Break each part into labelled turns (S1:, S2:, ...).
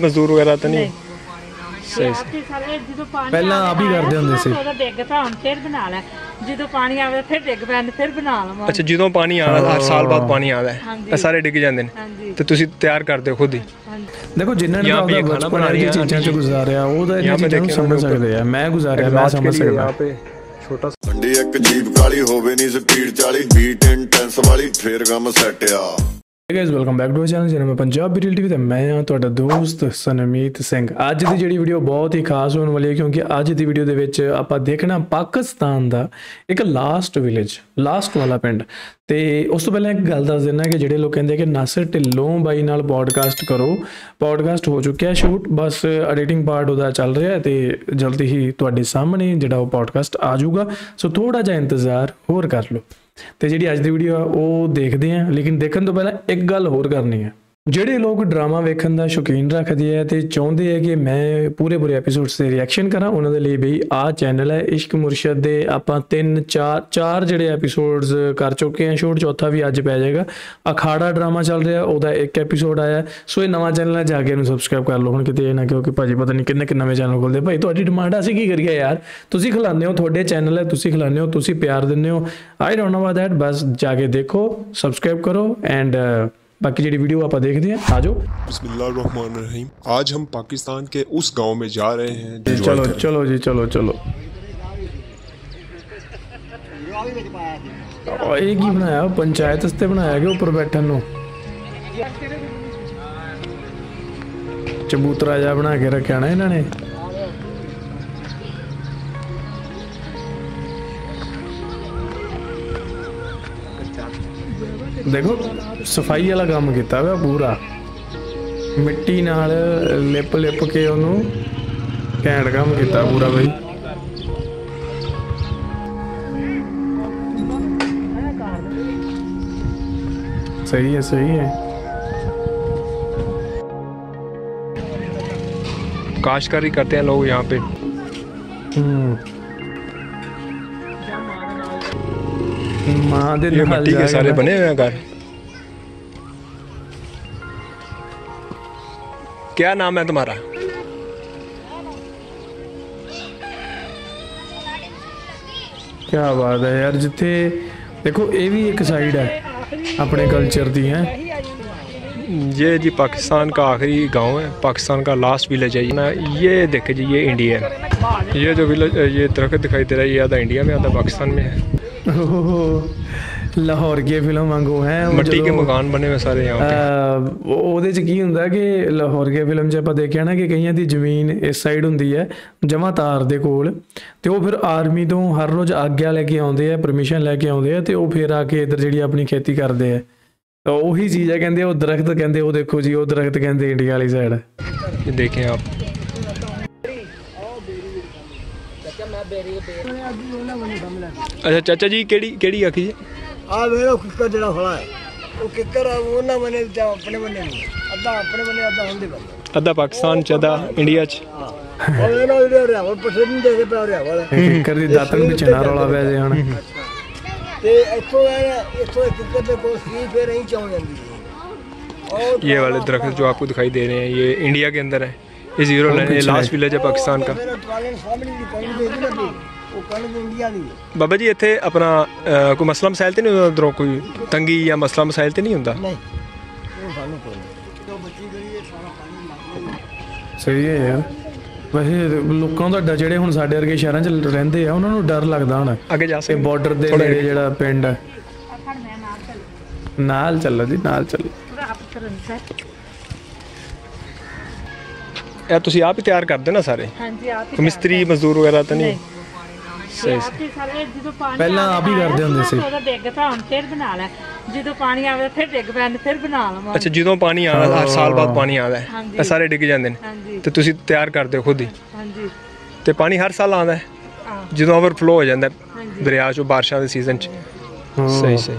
S1: ਮਜ਼ਦੂਰ ਵਗੈਰਾ ਤਾਂ ਨਹੀਂ।
S2: ਸਹੀ
S3: ਪਹਿਲਾਂ ਆਪ ਹੀ ਕਰਦੇ ਹੁੰਦੇ ਸੀ।
S2: ਉਹਦਾ ਜਦੋਂ ਪਾਣੀ ਆਵੇ
S1: ਹਰ ਸਾਲ ਬਾਅਦ ਪਾਣੀ ਆਉਂਦਾ ਤਾਂ ਸਾਰੇ ਡਿੱਗ ਜਾਂਦੇ ਨੇ। ਤੇ ਤੁਸੀਂ ਤਿਆਰ ਕਰਦੇ ਹੋ ਖੁਦ ਹੀ।
S3: ਦੇਖੋ ਜਿਨ੍ਹਾਂ ਨੇ
S1: ਆਪਣਾ ਖਾਣਾ
S3: ਬਣਾ
S1: ਰਹੀ
S3: ਚੀਜ਼ਾਂ ਚ ਗੁਜ਼ਾਰਿਆ ਉਹ ਇਹ ਸਮਝ ਸਕਦੇ ਆ। ਮੈਂ ਗੁਜ਼ਾਰਿਆ ਮੈਂ ਸਮਝ ਸਕਦਾ।
S4: ਛੋਟਾ ਇੱਕ ਜੀਪ ਕਾਲੀ ਹੋਵੇ ਨਹੀਂ ਸਪੀਡ 40 ਬੀਟ ਇੰਟੈਂਸ ਵਾਲੀ ਫੇਰ ਕੰਮ ਸੈੱਟ ਆ।
S3: Guys welcome back to channel ਜਿਹਨਾਂ ਮੈਂ ਪੰਜਾਬ ਬੀਟਲ ਟੀਵੀ ਤੇ ਮੈਂ ਹਾਂ ਤੁਹਾਡਾ ਦੋਸਤ ਸਨਮੀਤ ਸਿੰਘ ਅੱਜ ਦੀ ਜਿਹੜੀ ਵੀਡੀਓ ਬਹੁਤ ਹੀ ਖਾਸ ਹੋਣ ਵਾਲੀ ਹੈ ਕਿਉਂਕਿ ਅੱਜ ਦੀ ਵੀਡੀਓ ਦੇ ਵਿੱਚ ਆਪਾਂ ਦੇਖਣਾ ਪਾਕਿਸਤਾਨ ਦਾ ਇੱਕ ਲਾਸਟ ਵਿਲੇਜ ਲਾਸਟ ਵਾਲਾ ਪਿੰਡ ਤੇ ਉਸ ਤੋਂ ਪਹਿਲਾਂ ਇੱਕ ਗੱਲ ਦੱਸ ਦਿੰਦਾ ਕਿ ਜਿਹੜੇ ਲੋਕ ਕਹਿੰਦੇ ਕਿ ਨਾਸਰ ਢਿੱਲੋਂ ਬਾਈ ਨਾਲ ਪੋਡਕਾਸਟ ਕਰੋ ਪੋਡਕਾਸਟ ਹੋ ਚੁੱਕਿਆ ਸ਼ੂਟ ਬਸ ਐਡੀਟਿੰਗ ਪਾਰਟ ਉਹਦਾ ਚੱਲ ਰਿਹਾ ਹੈ ਤੇ ਜਲਦੀ ਹੀ ਤੁਹਾਡੇ ਸਾਹਮਣੇ ਜਿਹੜਾ ਉਹ ਪੋਡਕਾਸਟ ਆ ਜਾਊਗਾ ਸੋ ਥੋੜਾ ਜਿਹਾ ਇੰਤਜ਼ਾਰ ਹੋਰ ਕਰ ਲਓ ਤੇ ਜਿਹੜੀ ਅੱਜ ਦੀ ਵੀਡੀਓ ਆ, ਉਹ ਦੇਖਦੇ ਆ। ਲੇਕਿਨ ਦੇਖਣ ਤੋਂ ਪਹਿਲਾਂ ਇੱਕ ਗੱਲ ਹੋਰ ਕਰਨੀ ਹੈ ਜਿਹੜੇ ਲੋਕ ਡਰਾਮਾ ਵੇਖਣ ਦਾ ਸ਼ੌਕੀਨ ਰੱਖਦੇ ਆ ਤੇ ਚਾਹੁੰਦੇ ਆ ਕਿ ਮੈਂ ਪੂਰੇ ਪੂਰੇ ਐਪੀਸੋਡਸ 'ਤੇ ਰਿਐਕਸ਼ਨ ਕਰਾਂ, ਉਹਨਾਂ ਦੇ ਲਈ ਬਈ ਆਹ ਚੈਨਲ ਹੈ, ਇਸ਼ਕ ਮੁਰਸ਼ਦ ਦੇ ਆਪਾਂ ਤਿੰਨ, ਚਾਰ ਚਾਰ ਜਿਹੜੇ ਐਪੀਸੋਡਸ ਕਰ ਚੁੱਕੇ ਆ ਸ਼ੂਟ ਚੌਥਾ ਵੀ ਅੱਜ ਪੈ ਜਾਏਗਾ। ਅਖਾੜਾ ਡਰਾਮਾ ਚੱਲ ਰਿਹਾ, ਉਹਦਾ ਇੱਕ ਐਪੀਸੋਡ ਆਇਆ, ਸੋ ਇਹ ਨਵਾਂ ਚੈਨਲ ਹੈ, ਜਾ ਕੇ ਇਹਨੂੰ ਸਬਸਕ੍ਰਾਈਬ ਕਰ ਲਓ, ਹੁਣ ਕਿਤੇ ਇਹ ਨਾ ਕਿਉਂਕਿ ਭਾਜੀ ਪਤਾ ਨਹੀਂ ਕਿੰਨੇ ਕਿੰਨੇ ਨਵੇਂ ਚੈਨਲ ਖੋਲਦੇ ਭਾਈ, ਤੁਹਾਡੀ ਡਿਮਾਂਡ ਅਸੀਂ ਕੀ ਕਰੀਏ ਯਾਰ? ਤੁਸੀਂ ਖਿਲਾਉਂਦੇ ਹੋ, ਤੁਹਾਡੇ ਚੈਨਲ ਹੈ, ਤੁਸੀਂ ਖਿਲਾਉਂਦੇ ਹੋ, ਤੁਸੀਂ ਪਿਆਰ ਦਿੰਦੇ ਹੋ। I don't know about that ਬਸ ਜਾ ਕੇ ਦੇਖੋ ਸਬਸਕ੍ਰਾਈਬ ਕਰੋ ਐਂਡ ਬਾਕੀ ਜਿਹੜੀ ਵੀਡੀਓ ਆਪਾਂ ਦੇਖਦੇ ਹਾਂ ਆਜੋ
S5: बिस्मिल्लाहिर्रहमानिर्रहीम आज हम पाकिस्तान के उस गांव में जा रहे हैं जो
S3: ਚਲੋ ਚਲੋ ਜੀ ਚਲੋ ਚਲੋ ਉਹ ਇਹ ਕੀ ਬਣਾਇਆ ਪੰਚਾਇਤ ਵਾਸਤੇ ਬਣਾਇਆ ਕਿ ਉੱਪਰ ਬੈਠਣ ਨੂੰ ਚਬੂਤਰਾ ਜਿਹਾ ਬਣਾ ਕੇ ਰੱਖਿਆ ਨਾ ਇਹਨਾਂ ਨੇ ਦੇਖੋ ਸਫਾਈ ਵਾਲਾ ਕੰਮ ਕੀਤਾ ਹੋਇਆ ਪੂਰਾ ਮਿੱਟੀ ਨਾਲ ਲਿਪ ਲਿਪ ਕੇ ਉਹਨੂੰ ਘੈਂਟ ਕੰਮ ਕੀਤਾ ਪੂਰਾ ਬਈ ਸਹੀ ਹੈ ਸਹੀ ਹੈ
S1: काश्तकारी करते हैं लोग यहाँ पे
S3: ਹੂੰ ਮਾਂ ਦੇ
S1: ये
S3: ਨਾਲ
S1: मिट्टी के
S3: ਜਾ
S1: सारे
S3: ਕੇ
S1: बने हुए हैं घर क्या नाम है तुम्हारा?
S3: क्या बात है यार जिथे देखो ये भी एक साइड है अपने कल्चर की है।
S1: ये जी पाकिस्तान का आखिरी गाँव है पाकिस्तान का लास्ट विलेज है। ना ये देखे जी ये इंडिया है। ये जो विलेज ये दरख्त दिखाई दे रहा है ये आधा इंडिया में आधा पाकिस्तान में है।
S3: ਲਾਹੌਰ ਕੇ ਫਿਲਮ ਵਾਂਗੂ ਹੈ
S1: ਮਿੱਟੀ ਦੇ ਮਕਾਨ ਬਣੇ ਹੋਏ ਸਾਰੇ
S3: ਯਹਾਂ ਤੇ। ਉਹਦੇ ਚ ਕੀ ਹੁੰਦਾ ਕਿ ਲਾਹੌਰ ਕੇ ਫਿਲਮ ਚ ਆਪਾਂ ਦੇਖਿਆ ਨਾ ਕਿ ਕਈਆਂ ਦੀ ਜ਼ਮੀਨ ਇਸ ਸਾਈਡ ਹੁੰਦੀ ਹੈ ਜਮਾ ਤਾਰ ਦੇ ਕੋਲ। ਤੇ ਉਹ ਫਿਰ ਆਰਮੀ ਤੋਂ ਹਰ ਰੋਜ਼ ਆਗਿਆ ਲੈ ਕੇ ਆਉਂਦੇ ਆ ਪਰਮਿਸ਼ਨ ਲੈ ਕੇ ਆਉਂਦੇ ਆ ਤੇ ਉਹ ਫਿਰ ਆ ਕੇ ਇੱਧਰ ਜਿਹੜੀ ਆਪਣੀ ਖੇਤੀ ਕਰਦੇ ਆ। ਤਾਂ ਉਹੀ ਚੀਜ਼ ਆ ਕਹਿੰਦੇ ਉਹ ਦਰਖਤ ਕਹਿੰਦੇ ਉਹ ਦੇਖੋ ਜੀ ਉਹ ਦਰਖਤ ਕਹਿੰਦੇ ਇੰਡੀਆ ਵਾਲੀ ਸਾਈਡ
S1: ਹੈ ਦੇਖੇ ਆਪ। ਅੱਛਾ ਚਾਚਾ ਜੀ ਕਿਹੜੀ ਕਿਹੜੀ ਅੱਖ ਜੀ?
S6: ਆ ਵੇਖੋ ਕਿੱਕਰ ਜਿਹੜਾ ਖੜਾ ਹੈ ਉਹ ਕਿੱਕਰ ਆ, ਉਹਨਾਂ ਬਨੇ ਜਾਂ ਆਪਣੇ ਬਨੇ ਨਹੀਂ ਅੱਧਾ ਆਪਣੇ ਬਨੇ ਅੱਧਾ ਹੁੰਦੇ ਬੰਦੇ
S1: अद्धा पाकिस्तान च अद्धा इंडिया च
S6: ਉਹ ਇਹਨਾਂ ਜਿਹੜੇ ਰਿਆਵਲ ਪਸੰਦ ਨਹੀਂ ਦੇ ਕੇ ਪਿਆ ਰਿਆਵਲ
S3: ਕਿੱਕਰ ਦੀ ਦਾਤਨ ਵਿੱਚ ਨਾ ਰੌਲਾ ਪੈ ਜੇ ਹੁਣ
S6: ਤੇ ਇੱਥੋਂ ਇਹ ਇੱਥੋਂ ਇਹ ਕਿੱਕਰ ਦੇ ਕੋਲ ਸੀ ਫਿਰ ਅਸੀਂ ਚਾਉ ਜਾਂਦੀ ਸੀ ਉਹ
S1: ये वाले दरख्त जो आपको दिखाई दे रहे हैं ये इंडिया के अंदर है ये जीरो लाइन ये लास्ट विलेज है पाकिस्तान का
S6: ਉਹ।
S1: ਬਾਬਾ ਜੀ ਇੱਥੇ ਆਪਣਾ ਅਹ, ਕੋਈ ਮਸਲਾ ਮਸਾਇਲ ਤੇ ਨਹੀਂ ਹੁੰਦਾ ਅੰਦਰੋਂ? ਕੋਈ ਤੰਗੀ ਜਾਂ ਮਸਲਾ ਮਸਾਇਲ ਤੇ ਨਹੀਂ ਹੁੰਦਾ?
S6: ਨਹੀਂ ਉਹ ਸਾਨੂੰ ਕੋਈ ਨਹੀਂ। ਜੋ ਬੱਚੀ ਗਈ ਇਹ ਸਾਰਾ ਪਾਣੀ ਮੰਗ
S3: ਸਹੀ ਹੈ ਯਾਰ। ਵੈਸੇ ਲੋਕਾਂ ਦਾ ਡਰ ਜਿਹੜੇ ਹੁਣ ਸਾਡੇ ਵਰਗੇ ਸ਼ਹਿਰਾਂ 'ਚ ਰਹਿੰਦੇ ਆ ਉਹਨਾਂ ਨੂੰ ਡਰ ਲੱਗਦਾ ਹੋਣਾ।
S1: ਅੱਗੇ ਜਾ
S3: ਤੇ
S1: ਸਕਦੇ।
S3: ਬਾਰਡਰ ਦੇ ਨੇੜੇ ਜਿਹੜਾ ਪਿੰਡ ਹੈ। ਨਾਲ ਚੱਲੋ। ਜੀ ਨਾਲ ਚੱਲੋ।
S1: ਇਹ ਤੁਸੀਂ ਆਪ ਹੀ ਤਿਆਰ ਕਰਦੇ ਨਾ ਸਾਰੇ?
S2: ਹਾਂਜੀ ਆਪ ਹੀ
S1: ਕੋਈ ਮਿਸਤਰੀ ਮਜ਼ਦੂਰ ਵਗੈਰਾ ਤਾਂ ਨਹੀਂ।
S2: ਸਹੀ। ਆਪ ਹੀ ਸਾਰੇ ਜਦੋਂ ਪਾਣੀ
S3: ਪਹਿਲਾਂ ਆਪ ਹੀ ਕਰਦੇ ਹੁੰਦੇ ਸੀ।
S2: ਉਹਦਾ ਡਿੱਗ ਤਾਂ ਹੁਣ ਫਿਰ ਬਣਾ ਲੈ। ਜਦੋਂ ਪਾਣੀ ਆਵੇ ਫਿਰ ਡਿੱਗ ਪੈਂਦੇ ਫਿਰ ਬਣਾ ਲਵਾਂ।
S1: ਅੱਛਾ ਜਦੋਂ ਪਾਣੀ ਆਉਂਦਾ ਹਰ ਸਾਲ ਬਾਅਦ ਪਾਣੀ ਆਉਂਦਾ ਹੈ। ਇਹ ਸਾਰੇ ਡਿੱਗ ਜਾਂਦੇ ਨੇ। ਤੇ ਤੁਸੀਂ ਤਿਆਰ ਕਰਦੇ ਹੋ ਖੁਦ ਹੀ।
S2: ਹਾਂਜੀ।
S1: ਤੇ ਪਾਣੀ ਹਰ ਸਾਲ ਆਉਂਦਾ ਹੈ? ਜਦੋਂ ਓਵਰਫਲੋ ਹੋ ਜਾਂਦਾ ਦਰਿਆ ਚੋਂ ਬਾਰਿਸ਼ਾਂ ਦੇ ਸੀਜ਼ਨ 'ਚ। ਸਹੀ ਸਹੀ।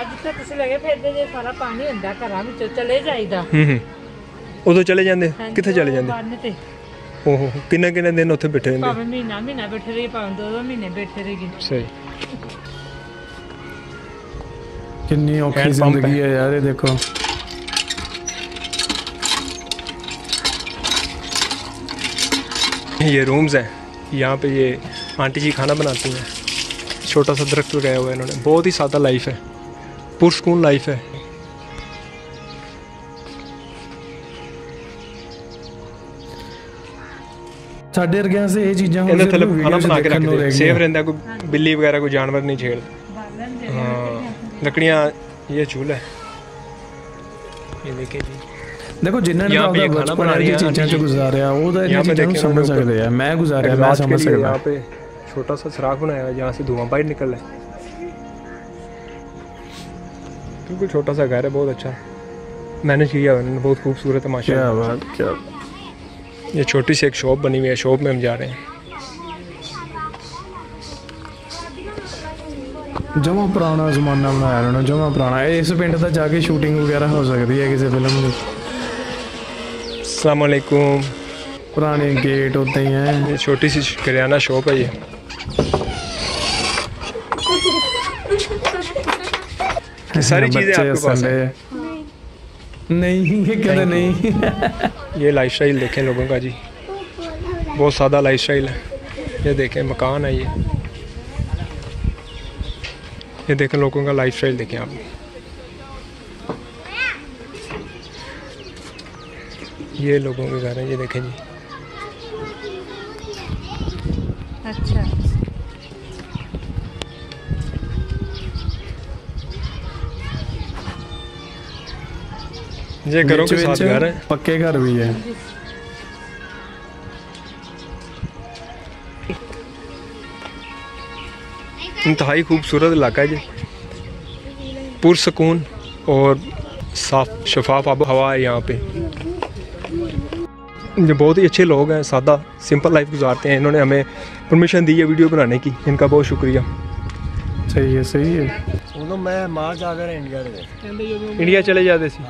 S2: ਅੱਜ ਤੇ ਤੁਸੀਂ ਲਗੇ ਫਿਰਦੇ ਜੇ ਸਾਰਾ ਪਾਣੀ ਹੁੰਦਾ ਘਰਾਂ ਵਿੱਚੋਂ ਚਲੇ ਜਾਈਦਾ।
S1: ਹੂੰ ਹੂੰ। ਉਦੋਂ ਚਲੇ ਜਾਂਦੇ? ਕਿੱਥੇ ਚਲੇ ਜਾਂਦੇ?
S2: ਤੇ।
S1: ਓਹੋ ਕਿੰਨੇ ਕਿੰਨੇ ਦਿਨ ਉੱਥੇ ਬੈਠੇ ਰਹਿੰਦੇ
S2: ਭਾਵੇਂ ਮਹੀਨਾ ਮਹੀਨਾ ਬੈਠੇ ਰਹੀ ਭਾਵੇਂ ਦੋ ਦੋ ਮਹੀਨੇ ਬੈਠੇ ਰਹੀ
S1: ਸਹੀ
S3: ਕਿੰਨੀ ਔਖੀ
S1: Hand pump
S3: ਜ਼ਿੰਦਗੀ ਹੈ ਯਾਰ ਇਹ ਦੇਖੋ
S1: ये रूम्स हैं यहाँ पे ये आंटी जी खाना बनाती हैं छोटा सा दरख्त लगाया हुआ है इन्होंने बहुत ही सादा लाइफ है पुरस्कून लाइफ है
S3: ਸਾਡੇ ਵਰਗਿਆਂ ਸੇ ਇਹ ਚੀਜ਼ਾਂ
S1: ਹੁੰਦੀਆਂ
S3: ਨੇ
S1: ਥੱਲੇ ਖਾਣਾ ਬਣਾ ਕੇ ਰੱਖਦੇ ਸੇਫ ਰਹਿੰਦਾ ਕੋਈ ਬਿੱਲੀ ਵਗੈਰਾ ਕੋਈ ਜਾਨਵਰ ਨਹੀਂ ਛੇੜਦਾ ਹਾਂ ਇਹ ਚੂਲ है ये देखिए जी
S3: देखो जिन्होंने अपना
S1: बचपन
S3: की
S1: चीज़ों
S3: से गुजारा
S1: वो
S3: तो
S1: इन
S3: चीज़ों को समझ सकते हैं
S1: मैं गुजारा
S3: मैं
S1: समझ
S3: सकता
S1: यहाँ पे छोटा सा सुराख बनाया है जहाँ से धुआँ बाहर निकल रहा है बिल्कुल छोटा सा घर है बहुत अच्छा मैनेज किया उन्होंने बहुत खूबसूरत तमाशा
S3: क्या बात क्या
S1: ये छोटी सी एक शॉप बनी हुई है शॉप में हम जा रहे हैं
S3: ਜਮਾ ਪੁਰਾਣਾ ਜ਼ਮਾਨਾ ਬਣਾਇਆ ਉਹਨਾਂ ਨੇ ਜਮਾ ਪੁਰਾਣਾ ਇਸ ਪਿੰਡ ਦਾ ਜਾ ਕੇ ਸ਼ੂਟਿੰਗ ਵਗੈਰਾ ਹੋ ਸਕਦੀ ਹੈ ਕਿਸੇ ਫਿਲਮ ਦੀ
S1: अस्सलाम वालेकुम
S3: ਪੁਰਾਣੇ ਗੇਟ ਉਦਾਂ ਹੀ ਹੈ
S1: ये छोटी सी किराना शॉप है ये ये सारी चीज़ें
S3: ਬੱਚੇ
S1: आपके पास
S3: ਹੱਸਣ
S1: हैं
S3: ਡਏ। ਨਹੀਂ ਇਹ ਕਹਿੰਦੇ ਨਹੀਂ
S1: ये लाइफ स्टाइल देखें लोगों का जी। बहुत सादा लाइफ स्टाइल है। ये देखें, मकान है ये। ये देखें लोगों का लाइफ स्टाइल देखें आप। ये लोगों के घर हैं, ये देखें जी।
S2: ਅੱਛਾ
S1: ये घरों के साथ घर है।
S3: पक्के घर भी है।
S1: इंतहाई खूबसूरत इलाका है जी। पुरसकून और साफ़ शफाफ आबो हवा है यहाँ पे। जो बहुत ही अच्छे लोग हैं सादा सिंपल लाइफ गुजारते हैं। इन्होंने हमें परमिशन दी है वीडियो बनाने की। इनका बहुत शुक्रिया।
S3: सही
S6: है सही है। मैं मार जा रहा इंडिया
S1: इंडिया चले जाते सी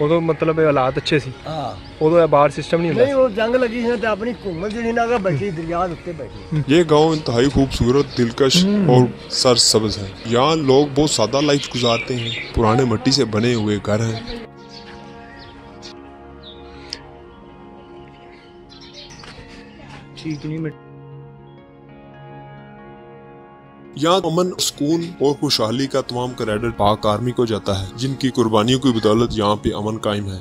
S1: ਉਦੋਂ ਮਤਲਬ ਇਹ ਹਾਲਾਤ ਅੱਛੇ ਸੀ
S6: ਹਾਂ
S1: ਉਦੋਂ ਇਹ ਬਾਹਰ ਸਿਸਟਮ ਨਹੀਂ ਹੁੰਦਾ
S6: ਨਹੀਂ ਉਹ ਜੰਗ ਲੱਗੀ ਸੀ ਨਾ ਤੇ ਆਪਣੀ ਘੁੰਮਲ ਜਿਹੜੀ ਨਾ ਬੈਠੀ ਦਰਿਆ ਦੇ ਉੱਤੇ ਬੈਠੀ
S5: ये गांव इंतहाई खूबसूरत दिलकश और सरसब्ज है यहाँ लोग बहुत सादा लाइफ गुजारते हैं पुराने मिट्टी से बने हुए घर हैं
S1: ठीक नहीं मैं
S5: यहाँ तो अमन, सुकून और खुशहाली का तमाम क्रेडिट पाक आर्मी को जाता है, जिनकी कुर्बानियों की बदौलत यहाँ पे अमन कायम है।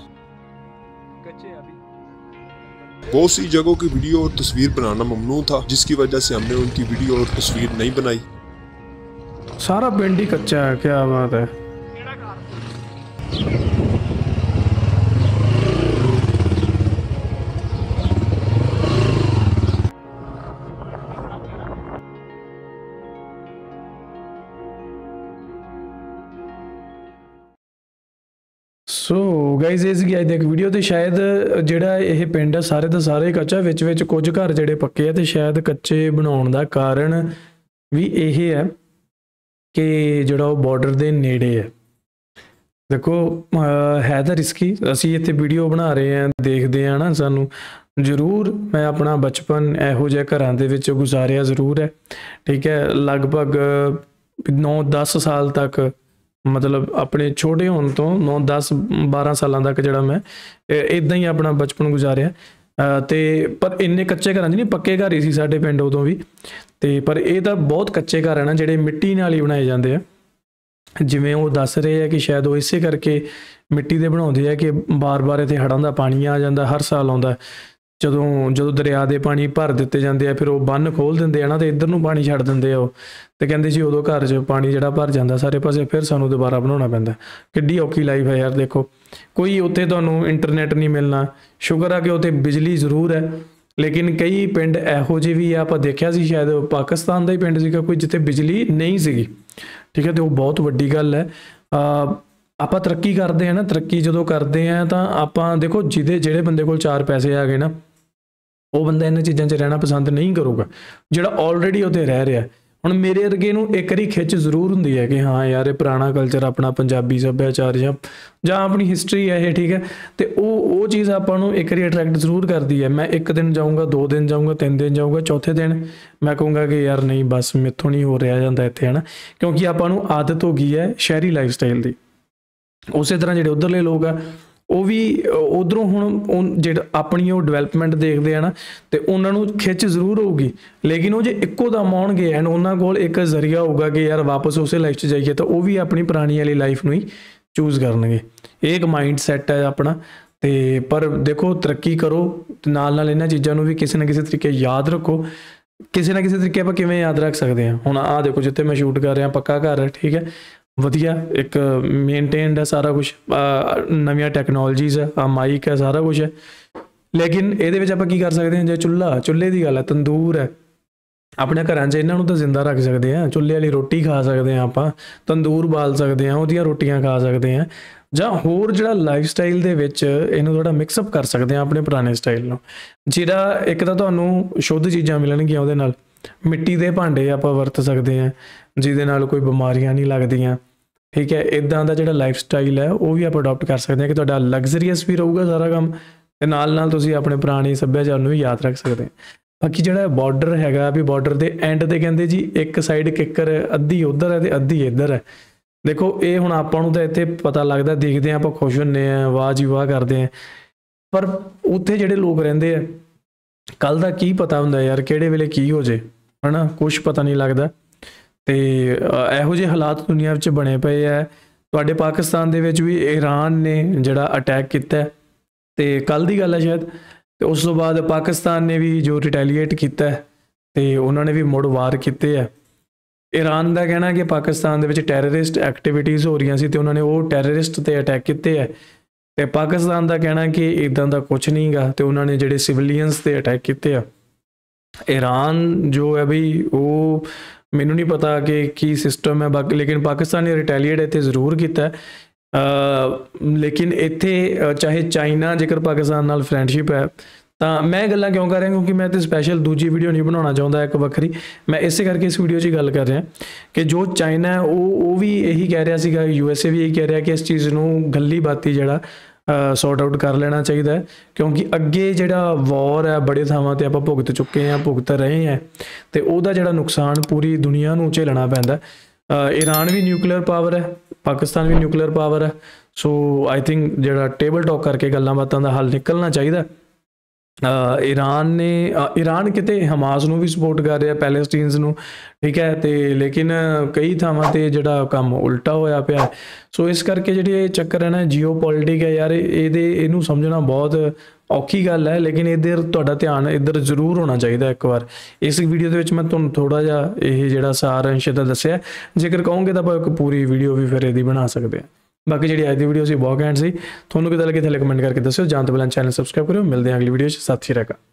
S5: बहुत सी जगहों की वीडियो और तस्वीर बनाना ममनू था, जिसकी वजह से हमने उनकी वीडियो और तस्वीर नहीं बनाई।
S3: सारा पेंडी कच्चा है, क्या बात है। ਸੋ ਗਾਇਜ਼ ਇਸ ਗਿਆ ਦੇਖ ਵੀਡੀਓ ਤੇ ਸ਼ਾਇਦ ਜਿਹੜਾ ਇਹ ਪਿੰਡ ਹੈ ਸਾਰੇ ਦਾ ਸਾਰੇ ਕੱਚਾ ਵਿੱਚ ਵਿੱਚ ਕੁਝ ਘਰ ਜਿਹੜੇ ਪੱਕੇ ਆ ਤੇ ਸ਼ਾਇਦ ਕੱਚੇ ਬਣਾਉਣ ਦਾ ਕਾਰਨ ਵੀ ਇਹ ਹੈ ਕਿ ਜਿਹੜਾ ਉਹ ਬਾਰਡਰ ਦੇ ਨੇੜੇ ਹੈ। ਦੇਖੋ ਹੈ ਤਾਂ ਰਿਸਕੀ ਅਸੀਂ ਇੱਥੇ ਵੀਡੀਓ ਬਣਾ ਰਹੇ ਹਾਂ, ਦੇਖਦੇ ਆ ਨਾ ਸਾਨੂੰ। ਜ਼ਰੂਰ ਮੈਂ ਆਪਣਾ ਬਚਪਨ ਇਹੋ ਜਿਹੇ ਘਰਾਂ ਦੇ ਵਿੱਚ ਗੁਜ਼ਾਰਿਆ ਜ਼ਰੂਰ ਹੈ। ਠੀਕ ਹੈ, ਲਗਭਗ 9-10 ਸਾਲ ਤੱਕ ਮਤਲਬ ਆਪਣੇ ਛੋਟੇ ਹੋਣ ਤੋਂ 9 10 12 ਸਾਲਾਂ ਤੱਕ ਜਿਹੜਾ ਮੈਂ ਇਦਾਂ ਹੀ ਆਪਣਾ ਬਚਪਨ ਗੁਜ਼ਾਰਿਆ। ਤੇ ਪਰ ਇੰਨੇ ਕੱਚੇ ਘਰਾਂ 'ਚ ਨਹੀਂ, ਪੱਕੇ ਘਰ ਹੀ ਸੀ ਸਾਡੇ ਪਿੰਡ ਉਦੋਂ ਵੀ। ਤੇ ਪਰ ਇਹ ਤਾਂ ਬਹੁਤ ਕੱਚੇ ਘਰ ਹਨ ਨਾ, ਜਿਹੜੇ ਮਿੱਟੀ ਨਾਲ ਹੀ ਬਣਾਏ ਜਾਂਦੇ ਆ। ਜਿਵੇਂ ਉਹ ਦੱਸ ਰਹੇ ਆ ਕਿ ਸ਼ਾਇਦ ਉਹ ਇਸੇ ਕਰਕੇ ਮਿੱਟੀ ਦੇ ਬਣਾਉਂਦੇ ਆ ਕਿ ਬਾਰ-ਬਾਰ ਇੱਥੇ ਹੜ੍ਹਾਂ ਦਾ ਪਾਣੀ ਆ ਜਾਂਦਾ, ਹਰ ਸਾਲ ਆਉਂਦਾ। ਜਦੋਂ ਜਦੋਂ ਦਰਿਆ ਦੇ ਪਾਣੀ ਭਰ ਦਿੱਤੇ ਜਾਂਦੇ ਆ, ਫਿਰ ਉਹ ਬੰਨ ਖੋਲ ਦਿੰਦੇ ਆ ਨਾ ਤੇ ਇੱਧਰ ਨੂੰ ਪਾਣੀ ਛੱਡ ਦਿੰਦੇ ਆ ਉਹ। ਤੇ ਕਹਿੰਦੇ ਸੀ ਉਦੋਂ ਘਰ 'ਚ ਪਾਣੀ ਜਿਹੜਾ ਭਰ ਜਾਂਦਾ ਸਾਰੇ ਪਾਸੇ, ਫਿਰ ਸਾਨੂੰ ਦੁਬਾਰਾ ਬਣਾਉਣਾ ਪੈਂਦਾ। ਕਿੱਡੀ ਔਖੀ ਲਾਈਫ ਹੈ ਯਾਰ ਦੇਖੋ। ਕੋਈ ਉੱਥੇ ਤੁਹਾਨੂੰ ਇੰਟਰਨੈਟ ਨਹੀਂ ਮਿਲਣਾ। ਸ਼ੁਕਰ ਆ ਕਿ ਉੱਥੇ ਬਿਜਲੀ ਜ਼ਰੂਰ ਹੈ। ਲੇਕਿਨ ਕਈ ਪਿੰਡ ਇਹੋ ਜਿਹੇ ਵੀ ਆ, ਆਪਾਂ ਦੇਖਿਆ ਸੀ ਸ਼ਾਇਦ ਪਾਕਿਸਤਾਨ ਦਾ ਹੀ ਪਿੰਡ ਸੀਗਾ, ਕੋਈ ਜਿੱਥੇ ਬਿਜਲੀ ਨਹੀਂ ਸੀਗੀ। ਠੀਕ ਹੈ, ਤੇ ਉਹ ਬਹੁਤ ਵੱਡੀ ਗੱਲ ਹੈ। ਆਪਾਂ ਤਰੱਕੀ ਕਰਦੇ ਆ ਨਾ, ਤਰੱਕੀ ਜਦੋਂ ਕਰਦੇ ਆ ਤਾਂ ਆਪਾਂ ਦੇਖੋ ਜਿਹਦੇ, ਜਿਹੜੇ ਬੰਦੇ ਕੋਲ ਚਾਰ ਪੈਸੇ ਆ ਗਏ ਨਾ ਉਹ ਬੰਦਾ ਇਹਨਾਂ ਚੀਜ਼ਾਂ 'ਚ ਰਹਿਣਾ ਪਸੰਦ ਨਹੀਂ ਕਰੂਗਾ। ਜਿਹੜਾ ਆਲਰੇਡੀ ਉਹਦੇ ਰਹਿ ਰਿਹਾ। ਹੁਣ ਮੇਰੇ ਵਰਗੇ ਨੂੰ ਇੱਕ ਵਾਰੀ ਖਿੱਚ ਜ਼ਰੂਰ ਹੁੰਦੀ ਹੈ ਕਿ ਹਾਂ ਯਾਰ ਇਹ ਪੁਰਾਣਾ ਕਲਚਰ ਆਪਣਾ ਪੰਜਾਬੀ ਸੱਭਿਆਚਾਰ ਜਾਂ ਜਾਂ ਆਪਣੀ ਹਿਸਟਰੀ ਹੈ ਇਹ, ਠੀਕ ਹੈ? ਤੇ ਉਹ ਉਹ ਚੀਜ਼ ਆਪਾਂ ਨੂੰ ਇੱਕ ਵਾਰੀ ਅਟਰੈਕਟ ਜ਼ਰੂਰ ਕਰਦੀ ਹੈ। ਮੈਂ ਇੱਕ ਦਿਨ ਜਾਊਂਗਾ, ਦੋ ਦਿਨ ਜਾਊਂਗਾ, ਤਿੰਨ ਦਿਨ ਜਾਊਂਗਾ, ਚੌਥੇ ਦਿਨ ਮੈਂ ਕਹੂੰਗਾ ਕਿ ਯਾਰ ਨਹੀਂ, ਬਸ ਮੈਥੋਂ ਨਹੀਂ ਹੋ ਰਿਹਾ ਜਾਂਦਾ ਇੱਥੇ, ਹਨਾ? ਕਿਉਂਕਿ ਆਪਾਂ ਨੂੰ ਆਦਤ ਹੋ ਗਈ ਹੈ ਸ਼ਹਿਰੀ ਲਾਈਫ ਸਟਾਈਲ ਦੀ। ਉਸੇ ਤਰ੍ਹਾਂ ਜਿਹੜੇ ਉਧਰਲੇ ਲੋਕ ਆ ਉਹ ਵੀ ਉਧਰੋਂ ਹੁਣ ਉਹ ਜਿਹੜਾ ਆਪਣੀ ਉਹ ਡਿਵੈਲਪਮੈਂਟ ਦੇਖਦੇ ਆ ਨਾ, ਤੇ ਉਹਨਾਂ ਨੂੰ ਖਿੱਚ ਜ਼ਰੂਰ ਹੋਊਗੀ ਲੇਕਿਨ ਉਹ ਜੇ ਇੱਕੋ ਦਮ ਆਉਣਗੇ ਐਂਡ ਉਹਨਾਂ ਕੋਲ ਇੱਕ ਜ਼ਰੀਆ ਹੋਊਗਾ ਕਿ ਯਾਰ ਵਾਪਸ ਉਸੇ ਲਾਈਫ 'ਚ ਜਾਈਏ, ਤਾਂ ਉਹ ਵੀ ਆਪਣੀ ਪੁਰਾਣੀ ਵਾਲੀ ਲਾਈਫ ਨੂੰ ਹੀ ਚੂਜ਼ ਕਰਨਗੇ। ਇਹ ਇੱਕ ਮਾਈਂਡ ਸੈਟ ਹੈ ਆਪਣਾ। ਤੇ ਪਰ ਦੇਖੋ, ਤਰੱਕੀ ਕਰੋ। ਨਾਲ ਨਾਲ ਇਹਨਾਂ ਚੀਜ਼ਾਂ ਨੂੰ ਵੀ ਕਿਸੇ ਨਾ ਕਿਸੇ ਤਰੀਕੇ ਯਾਦ ਰੱਖੋ। ਕਿਸੇ ਨਾ ਕਿਸੇ ਤਰੀਕੇ ਆਪਾਂ ਕਿਵੇਂ ਯਾਦ ਰੱਖ ਸਕਦੇ ਹਾਂ? ਹੁਣ ਆਹ ਦੇਖੋ, ਜਿੱਥੇ ਮੈਂ ਸ਼ੂਟ ਕਰ ਰਿਹਾ, ਪੱਕਾ ਘਰ ਹੈ, ਠੀਕ ਹੈ? ਵਧੀਆ, ਇੱਕ ਮੇਨਟੇਨਡ ਹੈ ਸਾਰਾ ਕੁਝ ਨਵੀਆਂ ਟੈਕਨੋਲੋਜੀਜ਼ ਹੈ, ਆ ਮਾਈਕ ਹੈ, ਸਾਰਾ ਕੁਝ ਹੈ। ਲੇਕਿਨ ਇਹਦੇ ਵਿੱਚ ਆਪਾਂ ਕੀ ਕਰ ਸਕਦੇ ਹਾਂ, ਜੇ ਚੁੱਲ੍ਹਾ, ਚੁੱਲ੍ਹੇ ਦੀ ਗੱਲ ਹੈ, ਤੰਦੂਰ ਹੈ। ਆਪਣੇ ਘਰਾਂ 'ਚ ਇਹਨਾਂ ਨੂੰ ਤਾਂ ਜ਼ਿੰਦਾ ਰੱਖ ਸਕਦੇ ਆ ਚੁੱਲ੍ਹੇ ਵਾਲੀ ਰੋਟੀ ਖਾ ਸਕਦੇ ਆ ਆਪਾਂ, ਤੰਦੂਰ ਬਾਲ ਸਕਦੇ ਆ ਉਹਦੀਆਂ ਰੋਟੀਆਂ ਖਾ ਸਕਦੇ ਆ ਜਾਂ ਹੋਰ ਜਿਹੜਾ ਲਾਈਫ ਸਟਾਈਲ ਦੇ ਵਿੱਚ ਇਹਨੂੰ ਥੋੜਾ ਮਿਕਸ ਅਪ ਕਰ ਸਕਦੇ ਆ ਆਪਣੇ ਪੁਰਾਣੇ ਸਟਾਈਲ ਨੂੰ। ਜਿਹੜਾ ਇੱਕ ਤਾਂ ਤੁਹਾਨੂੰ ਸ਼ੁੱਧ ਚੀਜ਼ਾਂ ਮਿਲਣਗੀਆਂ ਉਹਦੇ ਨਾਲ, ਮਿੱਟੀ ਦੇ ਭਾਂਡੇ ਆਪਾਂ ਵਰਤ ਸਕਦੇ ਆ ਜਿਹਦੇ ਨਾਲ ਕੋਈ ਬਿਮਾਰੀਆਂ ਨਹੀਂ ਲੱਗਦੀਆਂ ਠੀਕ ਹੈ ਇਦਾਂ ਦਾ ਜਿਹੜਾ ਲਾਈਫ ਸਟਾਈਲ ਹੈ, ਉਹ ਵੀ ਆਪਾਂ ਅਡਾਪਟ ਕਰ ਸਕਦੇ ਹਾਂ ਕਿ ਤੁਹਾਡਾ ਲਗਜ਼ਰੀਅਸ ਵੀ ਰਹੂਗਾ ਸਾਰਾ ਕੰਮ ਤੇ ਨਾਲ ਨਾਲ ਤੁਸੀਂ ਆਪਣੇ ਪੁਰਾਣੇ ਸੱਭਿਆਚਾਰ ਨੂੰ ਵੀ ਯਾਦ ਰੱਖ ਸਕਦੇ ਹੋ। ਬਾਕੀ ਜਿਹੜਾ ਬਾਰਡਰ ਹੈਗਾ ਵੀ ਬਾਰਡਰ ਦੇ ਐਂਡ ਤੇ ਕਹਿੰਦੇ ਜੀ, ਇੱਕ ਸਾਈਡ ਕਿੱਕਰ ਅੱਧੀ ਉਧਰ ਹੈ ਤੇ ਅੱਧੀ ਇੱਧਰ ਹੈ। ਦੇਖੋ, ਇਹ ਹੁਣ ਆਪਾਂ ਨੂੰ ਤਾਂ ਇੱਥੇ ਪਤਾ ਲੱਗਦਾ, ਦੇਖਦੇ ਆ ਆਪਾਂ ਖੁਸ਼ ਹੁੰਨੇ ਆ ਵਾਹ ਜੀ ਵਾਹ ਕਰਦੇ ਆ ਪਰ ਉੱਥੇ ਜਿਹੜੇ ਲੋਕ ਰਹਿੰਦੇ ਆ ਕੱਲ ਦਾ ਕੀ ਪਤਾ ਹੁੰਦਾ ਯਾਰ, ਕਿਹੜੇ ਵੇਲੇ ਕੀ ਹੋ ਜੇ ਹਨਾ? ਕੁਝ ਪਤਾ ਨਹੀਂ ਲੱਗਦਾ। ਤੇ ਇਹੋ ਜਿਹੇ ਹਾਲਾਤ ਦੁਨੀਆ ਵਿੱਚ ਬਣੇ ਪਏ ਆ ਤੁਹਾਡੇ ਪਾਕਿਸਤਾਨ ਦੇ ਵਿੱਚ ਵੀ ਈਰਾਨ ਨੇ ਜਿਹੜਾ ਅਟੈਕ ਕੀਤਾ ਹੈ, ਤੇ ਕੱਲ ਦੀ ਗੱਲ ਹੈ ਸ਼ਾਇਦ। ਤੇ ਉਸ ਤੋਂ ਬਾਅਦ ਪਾਕਿਸਤਾਨ ਨੇ ਵੀ ਜੋ ਰਿਟੈਲੀਏਟ ਕੀਤਾ ਹੈ, ਤੇ ਉਹਨਾਂ ਨੇ ਵੀ ਮੁੜ ਵਾਰ ਕੀਤੇ ਆ ਈਰਾਨ ਦਾ ਕਹਿਣਾ ਕਿ ਪਾਕਿਸਤਾਨ ਦੇ ਵਿੱਚ ਟੈਰਰਿਸਟ ਐਕਟੀਵਿਟੀਜ਼ ਹੋ ਰਹੀਆਂ ਸੀ ਤੇ ਉਹਨਾਂ ਨੇ ਉਹ ਟੈਰਰਿਸਟ ਤੇ ਅਟੈਕ ਕੀਤੇ ਆ ਤੇ ਪਾਕਿਸਤਾਨ ਦਾ ਕਹਿਣਾ ਕਿ ਇਦਾਂ ਦਾ ਕੁਝ ਨਹੀਂਗਾ ਤੇ ਉਹਨਾਂ ਨੇ ਜਿਹੜੇ ਸਿਵਲੀਅਨਸ ਤੇ ਅਟੈਕ ਕੀਤੇ ਆ। ਈਰਾਨ ਜੋ ਹੈ ਬਈ ਉਹ ਮੈਨੂੰ ਨਹੀਂ ਪਤਾ ਕਿ ਕੀ ਸਿਸਟਮ ਹੈ, ਬਾਕੀ ਲੇਕਿਨ ਪਾਕਿਸਤਾਨ ਨੇ ਰਿਟੈਲੀਏਟ ਇੱਥੇ ਜ਼ਰੂਰ ਕੀਤਾ ਲੇਕਿਨ ਇੱਥੇ ਚਾਹੇ ਚਾਈਨਾ ਜੇਕਰ ਪਾਕਿਸਤਾਨ ਨਾਲ ਫਰੈਂਡਸ਼ਿਪ ਹੈ, ਤਾਂ ਮੈਂ ਇਹ ਗੱਲਾਂ ਕਿਉਂ ਕਰ ਰਿਹਾ, ਕਿਉਂਕਿ ਮੈਂ ਤੇ ਸਪੈਸ਼ਲ ਦੂਜੀ ਵੀਡੀਓ ਨਹੀਂ ਬਣਾਉਣਾ ਚਾਹੁੰਦਾ, ਇੱਕ ਵੱਖਰੀ। ਮੈਂ ਇਸੇ ਕਰਕੇ ਇਸ ਵੀਡੀਓ 'ਚ ਹੀ ਗੱਲ ਕਰ ਰਿਹਾ, ਕਿ ਜੋ ਚਾਈਨਾ ਹੈ, ਉਹ ਉਹ ਵੀ ਇਹੀ ਕਹਿ ਰਿਹਾ ਸੀਗਾ ਯੂਐਸਏ ਵੀ ਇਹੀ ਕਹਿ ਰਿਹਾ ਕਿ ਇਸ ਚੀਜ਼ ਨੂੰ ਗੱਲੀ ਬਾਤੀ ਜਿਹੜਾ ਸੌਰਟ ਆਊਟ ਕਰ ਲੈਣਾ ਚਾਹੀਦਾ ਹੈ, ਕਿਉਂਕਿ ਅੱਗੇ ਜਿਹੜਾ ਵਾਰ ਹੈ, ਬੜੇ ਥਾਵਾਂ ਤੇ ਆਪਾਂ ਭੁਗਤ ਚੁੱਕੇ ਹਾਂ, ਭੁਗਤ ਰਹੇ ਹਾਂ, ਤੇ ਉਹਦਾ ਜਿਹੜਾ ਨੁਕਸਾਨ ਪੂਰੀ ਦੁਨੀਆ ਨੂੰ ਝੇਲਣਾ ਪੈਂਦਾ ਈਰਾਨ ਵੀ ਨਿਊਕਲੀਅਰ ਪਾਵਰ ਹੈ, ਪਾਕਿਸਤਾਨ ਵੀ ਨਿਊਕਲੀਅਰ ਪਾਵਰ ਹੈ ਸੋ ਆਈ ਥਿੰਕ ਜਿਹੜਾ ਟੇਬਲ ਟਾਕ ਕਰਕੇ ਗੱਲਾਂ ਬਾਤਾਂ ਦਾ ਹੱਲ ਨਿਕਲਣਾ ਚਾਹੀਦਾ ਈਰਾਨ ਨੇ ਈਰਾਨ ਕਿਤੇ ਹਮਾਸ ਨੂੰ ਵੀ ਸਪੋਰਟ ਕਰ ਰਿਹਾ ਪੈਲੇਸਟੀਨਸ ਨੂੰ, ਠੀਕ ਹੈ, ਤੇ ਲੇਕਿਨ ਕਈ ਥਾਵਾਂ ਤੇ ਜਿਹੜਾ ਕੰਮ ਉਲਟਾ ਹੋਇਆ ਪਿਆ। ਸੋ ਇਸ ਕਰਕੇ ਜਿਹੜੀ ਇਹ ਚੱਕਰ ਹੈ ਨਾ ਜੀਓਪੋਲਿਟਿਕ ਹੈ ਯਾਰ, ਇਹਦੇ, ਇਹਨੂੰ ਸਮਝਣਾ ਬਹੁਤ ਔਖੀ ਗੱਲ ਹੈ, ਲੇਕਿਨ ਇਧਰ ਤੁਹਾਡਾ ਧਿਆਨ ਇਧਰ ਜ਼ਰੂਰ ਹੋਣਾ ਚਾਹੀਦਾ ਇੱਕ ਵਾਰ। ਇਸ ਵੀਡੀਓ ਦੇ ਵਿੱਚ ਮੈਂ ਤੁਹਾਨੂੰ ਥੋੜਾ ਜਿਹਾ ਇਹ ਜਿਹੜਾ ਸਾਰ ਅੰਸ਼ ਦਾ ਦੱਸਿਆ ਜੇਕਰ ਕਹੋਗੇ ਤਾਂ ਆਪਾਂ ਇੱਕ ਪੂਰੀ ਵੀਡੀਓ ਵੀ ਫਿਰ ਇਹਦੀ ਬਣਾ ਸਕਦੇ ਹਾਂ। ਬਾਕੀ ਜਿਹੜੀ ਅੱਜ ਦੀ ਵੀਡੀਓ ਸੀ, ਬਹੁਤ ਘੈਂਟ ਸੀ। ਤੁਹਾਨੂੰ ਕਿਦਾਂ ਲੱਗੀ ਥੱਲੇ ਕਮੈਂਟ ਕਰਕੇ ਦੱਸਿਓ। ਜਾਂ ਤਾਂ ਪਹਿਲਾਂ ਚੈਨਲ ਸਬਸਕ੍ਰਾਈਬ ਕਰਿਓ। ਮਿਲਦੇ ਹਾਂ ਅਗਲੀ ਵੀਡੀਓ 'ਚ। ਸਤਿ ਸ਼੍ਰੀ ਅਕਾਲ।